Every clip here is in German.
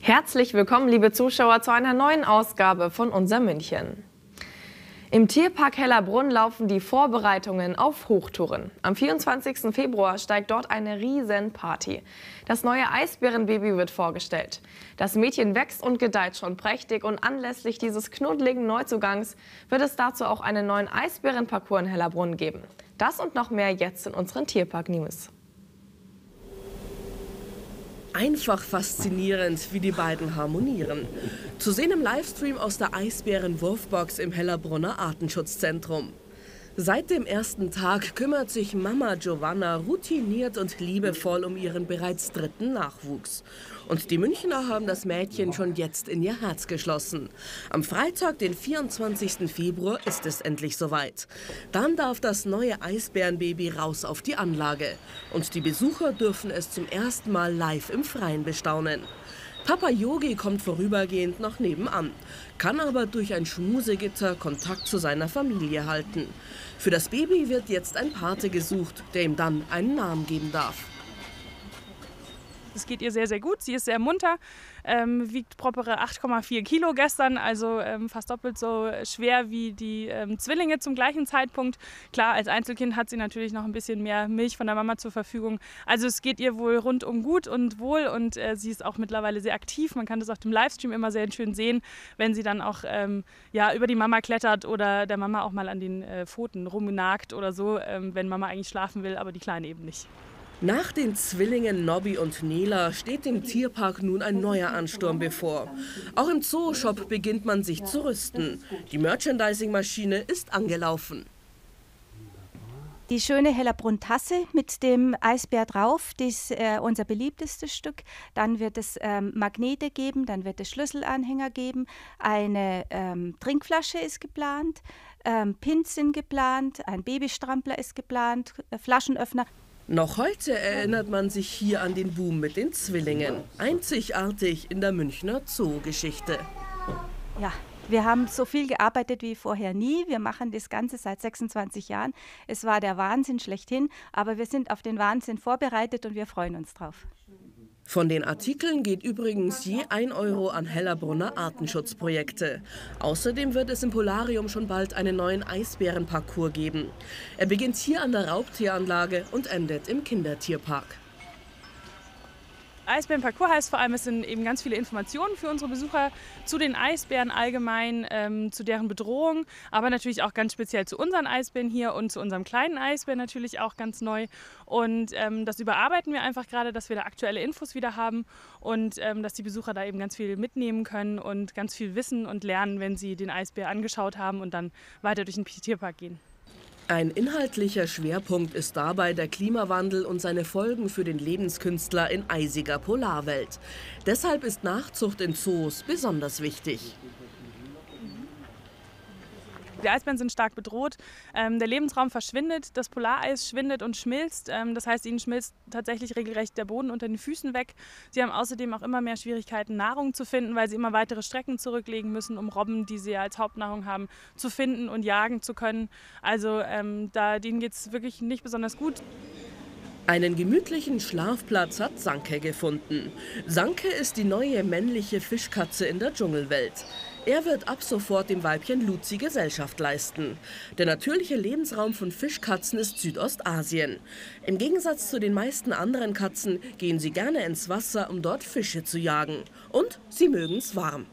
Herzlich willkommen, liebe Zuschauer, zu einer neuen Ausgabe von Unser München. Im Tierpark Hellerbrunn laufen die Vorbereitungen auf Hochtouren. Am 24. Februar steigt dort eine Riesenparty. Das neue Eisbärenbaby wird vorgestellt. Das Mädchen wächst und gedeiht schon prächtig und anlässlich dieses knuddeligen Neuzugangs wird es dazu auch einen neuen Eisbärenparcours in Hellerbrunn geben. Das und noch mehr jetzt in unseren Tierpark-News. Einfach faszinierend, wie die beiden harmonieren. Zu sehen im Livestream aus der Eisbären-Wurfbox im Hellerbrunner Artenschutzzentrum. Seit dem ersten Tag kümmert sich Mama Giovanna routiniert und liebevoll um ihren bereits dritten Nachwuchs. Und die Münchner haben das Mädchen schon jetzt in ihr Herz geschlossen. Am Freitag, den 24. Februar, ist es endlich soweit. Dann darf das neue Eisbärenbaby raus auf die Anlage. Und die Besucher dürfen es zum ersten Mal live im Freien bestaunen. Papa Yogi kommt vorübergehend noch nebenan, kann aber durch ein Schmusegitter Kontakt zu seiner Familie halten. Für das Baby wird jetzt ein Pate gesucht, der ihm dann einen Namen geben darf. Es geht ihr sehr, sehr gut. Sie ist sehr munter, ähm, wiegt propere 8,4 Kilo gestern, also ähm, fast doppelt so schwer wie die ähm, Zwillinge zum gleichen Zeitpunkt. Klar, als Einzelkind hat sie natürlich noch ein bisschen mehr Milch von der Mama zur Verfügung. Also es geht ihr wohl rundum gut und wohl und äh, sie ist auch mittlerweile sehr aktiv. Man kann das auf dem Livestream immer sehr schön sehen, wenn sie dann auch ähm, ja, über die Mama klettert oder der Mama auch mal an den äh, Pfoten rumnagt oder so, ähm, wenn Mama eigentlich schlafen will, aber die Kleine eben nicht. Nach den Zwillingen Nobby und Nela steht dem Tierpark nun ein neuer Ansturm bevor. Auch im Zooshop beginnt man sich zu rüsten. Die Merchandising-Maschine ist angelaufen. Die schöne Hellerbrunn-Tasse mit dem Eisbär drauf, das ist äh, unser beliebtestes Stück. Dann wird es ähm, Magnete geben, dann wird es Schlüsselanhänger geben. Eine ähm, Trinkflasche ist geplant, ähm, Pins sind geplant, ein Babystrampler ist geplant, äh, Flaschenöffner. Noch heute erinnert man sich hier an den Boom mit den Zwillingen. Einzigartig in der Münchner Zoo-Geschichte. Ja, wir haben so viel gearbeitet wie vorher nie. Wir machen das Ganze seit 26 Jahren. Es war der Wahnsinn schlechthin, aber wir sind auf den Wahnsinn vorbereitet und wir freuen uns drauf. Von den Artikeln geht übrigens je 1 Euro an Hellerbrunner Artenschutzprojekte. Außerdem wird es im Polarium schon bald einen neuen Eisbärenparcours geben. Er beginnt hier an der Raubtieranlage und endet im Kindertierpark. Eisbärenparcours heißt vor allem, es sind eben ganz viele Informationen für unsere Besucher zu den Eisbären allgemein, ähm, zu deren Bedrohung, aber natürlich auch ganz speziell zu unseren Eisbären hier und zu unserem kleinen Eisbären natürlich auch ganz neu. Und ähm, das überarbeiten wir einfach gerade, dass wir da aktuelle Infos wieder haben und ähm, dass die Besucher da eben ganz viel mitnehmen können und ganz viel wissen und lernen, wenn sie den Eisbär angeschaut haben und dann weiter durch den Tierpark gehen. Ein inhaltlicher Schwerpunkt ist dabei der Klimawandel und seine Folgen für den Lebenskünstler in eisiger Polarwelt. Deshalb ist Nachzucht in Zoos besonders wichtig. Die Eisbären sind stark bedroht. Ähm, der Lebensraum verschwindet, das Polareis schwindet und schmilzt. Ähm, das heißt, ihnen schmilzt tatsächlich regelrecht der Boden unter den Füßen weg. Sie haben außerdem auch immer mehr Schwierigkeiten, Nahrung zu finden, weil sie immer weitere Strecken zurücklegen müssen, um Robben, die sie als Hauptnahrung haben, zu finden und jagen zu können. Also ähm, da, denen geht es wirklich nicht besonders gut. Einen gemütlichen Schlafplatz hat Sanke gefunden. Sanke ist die neue männliche Fischkatze in der Dschungelwelt. Er wird ab sofort dem Weibchen Luzi Gesellschaft leisten. Der natürliche Lebensraum von Fischkatzen ist Südostasien. Im Gegensatz zu den meisten anderen Katzen gehen sie gerne ins Wasser, um dort Fische zu jagen. Und sie mögen es warm.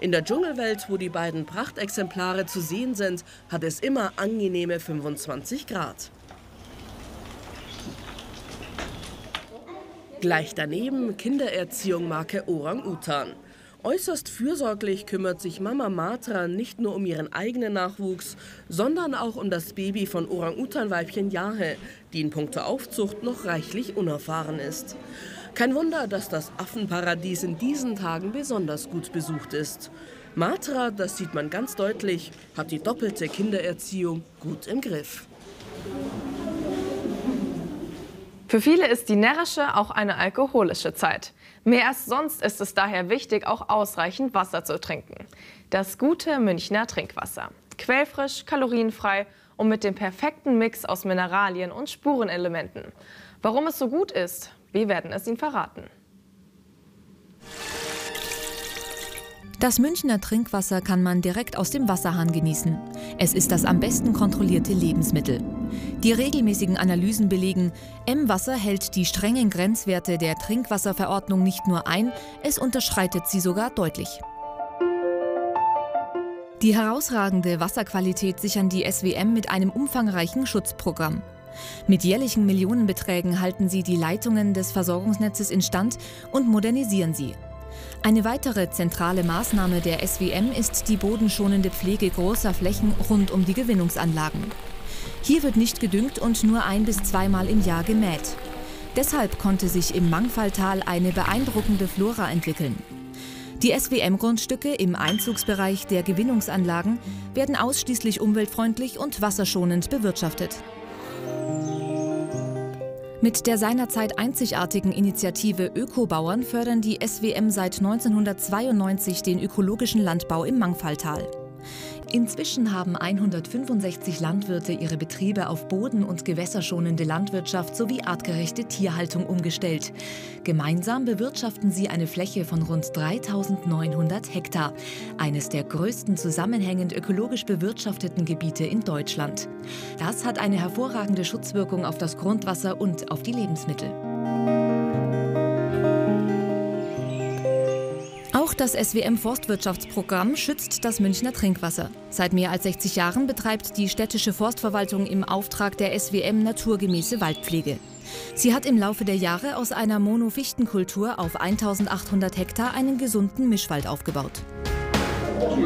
In der Dschungelwelt, wo die beiden Prachtexemplare zu sehen sind, hat es immer angenehme 25 Grad. Gleich daneben Kindererziehung Marke Orang-Utan. Äußerst fürsorglich kümmert sich Mama Matra nicht nur um ihren eigenen Nachwuchs, sondern auch um das Baby von Orang-Utan-Weibchen Jahe, die in puncto Aufzucht noch reichlich unerfahren ist. Kein Wunder, dass das Affenparadies in diesen Tagen besonders gut besucht ist. Matra, das sieht man ganz deutlich, hat die doppelte Kindererziehung gut im Griff. Für viele ist die närrische auch eine alkoholische Zeit. Mehr als sonst ist es daher wichtig, auch ausreichend Wasser zu trinken. Das gute Münchner Trinkwasser. Quellfrisch, kalorienfrei und mit dem perfekten Mix aus Mineralien und Spurenelementen. Warum es so gut ist, wir werden es Ihnen verraten. Das Münchner Trinkwasser kann man direkt aus dem Wasserhahn genießen. Es ist das am besten kontrollierte Lebensmittel. Die regelmäßigen Analysen belegen, M-Wasser hält die strengen Grenzwerte der Trinkwasserverordnung nicht nur ein, es unterschreitet sie sogar deutlich. Die herausragende Wasserqualität sichern die SWM mit einem umfangreichen Schutzprogramm. Mit jährlichen Millionenbeträgen halten sie die Leitungen des Versorgungsnetzes instand und modernisieren sie. Eine weitere zentrale Maßnahme der SWM ist die bodenschonende Pflege großer Flächen rund um die Gewinnungsanlagen. Hier wird nicht gedüngt und nur ein bis zweimal im Jahr gemäht. Deshalb konnte sich im Mangfalltal eine beeindruckende Flora entwickeln. Die SWM-Grundstücke im Einzugsbereich der Gewinnungsanlagen werden ausschließlich umweltfreundlich und wasserschonend bewirtschaftet. Mit der seinerzeit einzigartigen Initiative Ökobauern fördern die SWM seit 1992 den ökologischen Landbau im Mangfalltal. Inzwischen haben 165 Landwirte ihre Betriebe auf boden- und gewässerschonende Landwirtschaft sowie artgerechte Tierhaltung umgestellt. Gemeinsam bewirtschaften sie eine Fläche von rund 3900 Hektar, eines der größten zusammenhängend ökologisch bewirtschafteten Gebiete in Deutschland. Das hat eine hervorragende Schutzwirkung auf das Grundwasser und auf die Lebensmittel. Das SWM Forstwirtschaftsprogramm schützt das Münchner Trinkwasser. Seit mehr als 60 Jahren betreibt die städtische Forstverwaltung im Auftrag der SWM naturgemäße Waldpflege. Sie hat im Laufe der Jahre aus einer Monofichtenkultur auf 1800 Hektar einen gesunden Mischwald aufgebaut.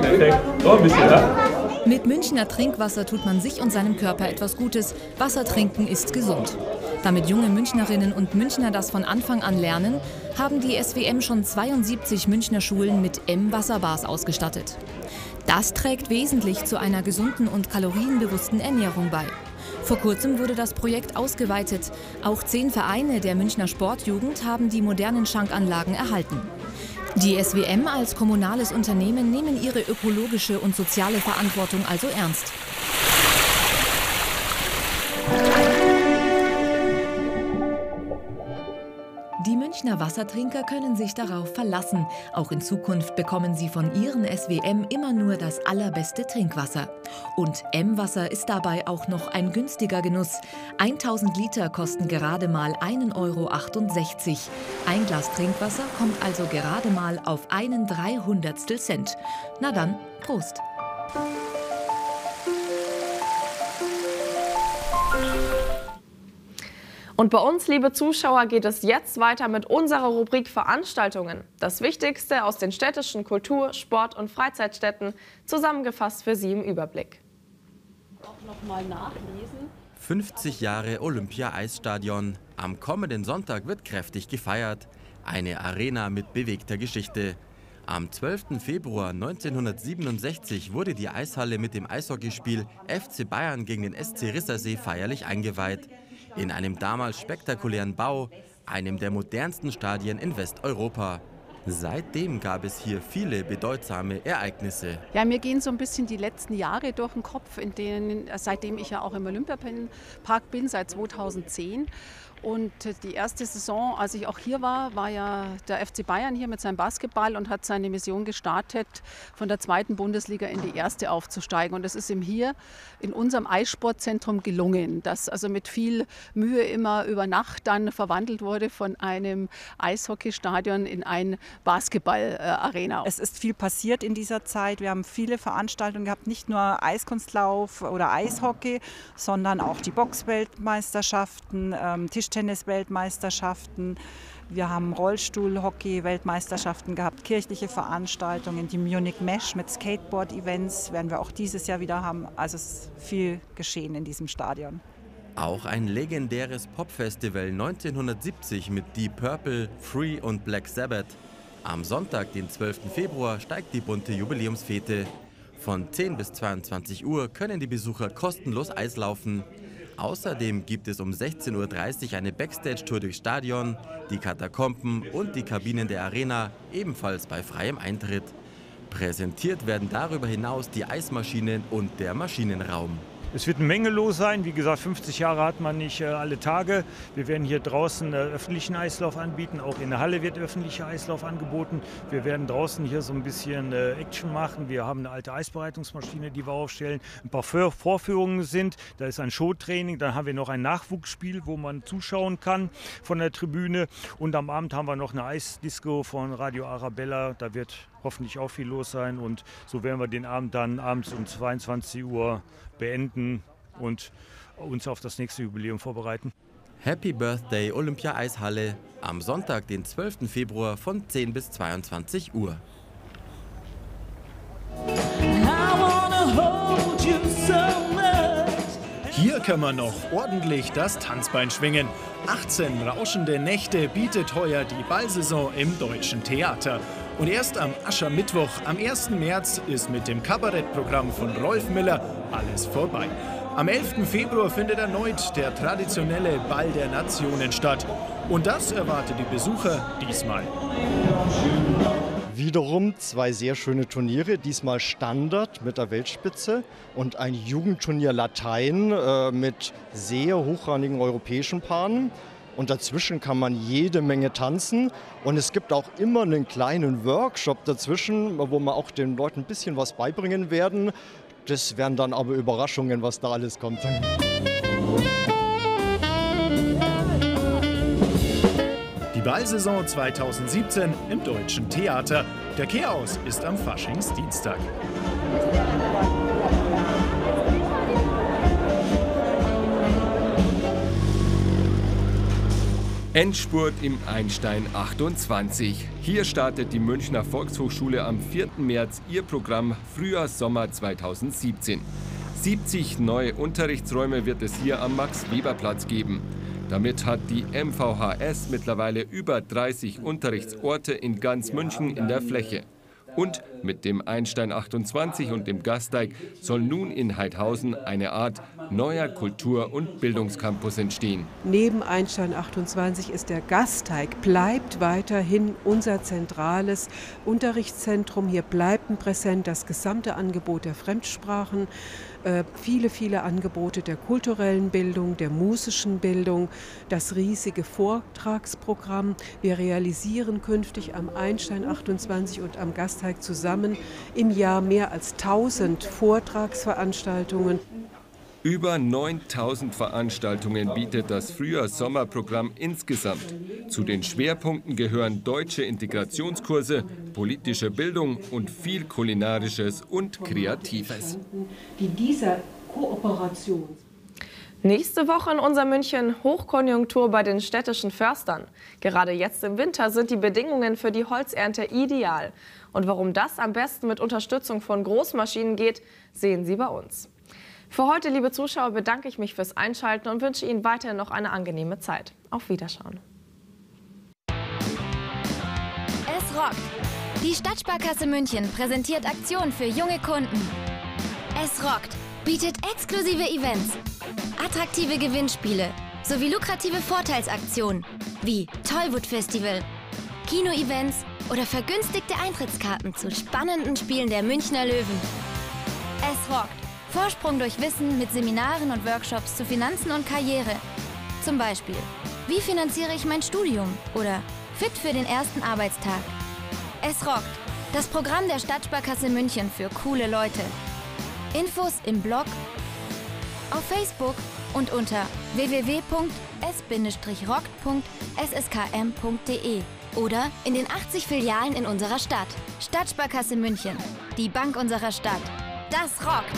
Perfekt. Ein bisschen, ja? Mit Münchner Trinkwasser tut man sich und seinem Körper etwas Gutes. Wasser trinken ist gesund. Damit junge Münchnerinnen und Münchner das von Anfang an lernen, haben die SWM schon 72 Münchner Schulen mit M-Wasserbars ausgestattet. Das trägt wesentlich zu einer gesunden und kalorienbewussten Ernährung bei. Vor kurzem wurde das Projekt ausgeweitet. Auch zehn Vereine der Münchner Sportjugend haben die modernen Schankanlagen erhalten. Die SWM als kommunales Unternehmen nehmen ihre ökologische und soziale Verantwortung also ernst. Münchner Wassertrinker können sich darauf verlassen. Auch in Zukunft bekommen sie von ihren SWM immer nur das allerbeste Trinkwasser. Und M-Wasser ist dabei auch noch ein günstiger Genuss. 1000 Liter kosten gerade mal 1,68 Euro. Ein Glas Trinkwasser kommt also gerade mal auf einen Dreihundertstel Cent. Na dann, Prost! Und bei uns, liebe Zuschauer, geht es jetzt weiter mit unserer Rubrik Veranstaltungen. Das Wichtigste aus den städtischen Kultur-, Sport- und Freizeitstätten zusammengefasst für Sie im Überblick. Auch nochmal nachlesen. 50 Jahre Olympia-Eisstadion. Am kommenden Sonntag wird kräftig gefeiert. Eine Arena mit bewegter Geschichte. Am 12. Februar 1967 wurde die Eishalle mit dem Eishockeyspiel FC Bayern gegen den SC Rissersee feierlich eingeweiht in einem damals spektakulären Bau, einem der modernsten Stadien in Westeuropa. Seitdem gab es hier viele bedeutsame Ereignisse. Ja, mir gehen so ein bisschen die letzten Jahre durch den Kopf, in denen, seitdem ich ja auch im Olympiapark bin, seit 2010. Und die erste Saison, als ich auch hier war, war ja der FC Bayern hier mit seinem Basketball und hat seine Mission gestartet, von der zweiten Bundesliga in die erste aufzusteigen. Und das ist ihm hier in unserem Eissportzentrum gelungen, das also mit viel Mühe immer über Nacht dann verwandelt wurde von einem Eishockeystadion in ein Basketballarena. Es ist viel passiert in dieser Zeit. Wir haben viele Veranstaltungen gehabt, nicht nur Eiskunstlauf oder Eishockey, sondern auch die Boxweltmeisterschaften, ähm, Tisch Tischtennis-Weltmeisterschaften. Wir haben Rollstuhl-Hockey-Weltmeisterschaften gehabt, kirchliche Veranstaltungen, die Munich Mesh mit Skateboard-Events werden wir auch dieses Jahr wieder haben. Also es ist viel geschehen in diesem Stadion. Auch ein legendäres Popfestival 1970 mit Deep Purple, Free und Black Sabbath. Am Sonntag, den 12. Februar, steigt die bunte Jubiläumsfete. Von 10 bis 22 Uhr können die Besucher kostenlos Eis laufen. Außerdem gibt es um 16.30 Uhr eine Backstage-Tour durchs Stadion, die Katakomben und die Kabinen der Arena, ebenfalls bei freiem Eintritt. Präsentiert werden darüber hinaus die Eismaschinen und der Maschinenraum. Es wird eine Menge los sein. Wie gesagt, 50 Jahre hat man nicht äh, alle Tage. Wir werden hier draußen äh, öffentlichen Eislauf anbieten. Auch in der Halle wird öffentlicher Eislauf angeboten. Wir werden draußen hier so ein bisschen äh, Action machen. Wir haben eine alte Eisbereitungsmaschine, die wir aufstellen. Ein paar Vor Vorführungen sind. Da ist ein Showtraining. Dann haben wir noch ein Nachwuchsspiel, wo man zuschauen kann von der Tribüne. Und am Abend haben wir noch eine Eisdisco von Radio Arabella. Da wird hoffentlich auch viel los sein. Und so werden wir den Abend dann abends um 22 Uhr beenden und uns auf das nächste Jubiläum vorbereiten. Happy Birthday Olympia Eishalle am Sonntag, den 12. Februar von 10 bis 22 Uhr. Hier kann man noch ordentlich das Tanzbein schwingen. 18 rauschende Nächte bietet heuer die Ballsaison im Deutschen Theater. Und erst am Aschermittwoch, am 1. März, ist mit dem Kabarettprogramm von Rolf Miller alles vorbei. Am 11. Februar findet erneut der traditionelle Ball der Nationen statt. Und das erwartet die Besucher diesmal. Wiederum zwei sehr schöne Turniere, diesmal Standard mit der Weltspitze und ein Jugendturnier Latein äh, mit sehr hochrangigen europäischen Paaren. Und dazwischen kann man jede Menge tanzen. Und es gibt auch immer einen kleinen Workshop dazwischen, wo wir auch den Leuten ein bisschen was beibringen werden. Das wären dann aber Überraschungen, was da alles kommt. Die Ballsaison 2017 im Deutschen Theater. Der Kehraus ist am Faschingsdienstag. Endspurt im Einstein 28. Hier startet die Münchner Volkshochschule am 4. März ihr Programm Frühjahr-Sommer 2017. 70 neue Unterrichtsräume wird es hier am Max-Weber-Platz geben. Damit hat die MVHS mittlerweile über 30 Unterrichtsorte in ganz München in der Fläche. Und mit dem Einstein 28 und dem Gasteig soll nun in Heidhausen eine Art neuer Kultur- und Bildungscampus entstehen. Neben Einstein 28 ist der Gasteig, bleibt weiterhin unser zentrales Unterrichtszentrum. Hier bleibt präsent das gesamte Angebot der Fremdsprachen. Äh, viele, viele Angebote der kulturellen Bildung, der musischen Bildung, das riesige Vortragsprogramm. Wir realisieren künftig am Einstein 28 und am Gasteig zusammen im Jahr mehr als 1000 Vortragsveranstaltungen. Über 9000 Veranstaltungen bietet das Frühjahr-Sommerprogramm insgesamt. Zu den Schwerpunkten gehören deutsche Integrationskurse, politische Bildung und viel Kulinarisches und Kreatives. Die dieser Kooperation Nächste Woche in unser München Hochkonjunktur bei den städtischen Förstern. Gerade jetzt im Winter sind die Bedingungen für die Holzernte ideal. Und warum das am besten mit Unterstützung von Großmaschinen geht, sehen Sie bei uns. Für heute, liebe Zuschauer, bedanke ich mich fürs Einschalten und wünsche Ihnen weiterhin noch eine angenehme Zeit. Auf Wiederschauen. Es rockt. Die Stadtsparkasse München präsentiert Aktionen für junge Kunden. Es rockt bietet exklusive Events, attraktive Gewinnspiele sowie lukrative Vorteilsaktionen wie Tollwood Festival, Kino-Events oder vergünstigte Eintrittskarten zu spannenden Spielen der Münchner Löwen. Es rockt. Vorsprung durch Wissen mit Seminaren und Workshops zu Finanzen und Karriere. Zum Beispiel, wie finanziere ich mein Studium? Oder fit für den ersten Arbeitstag. Es rockt. Das Programm der Stadtsparkasse München für coole Leute. Infos im Blog, auf Facebook und unter www.s-rockt.sskm.de oder in den 80 Filialen in unserer Stadt. Stadtsparkasse München, die Bank unserer Stadt. Das rockt!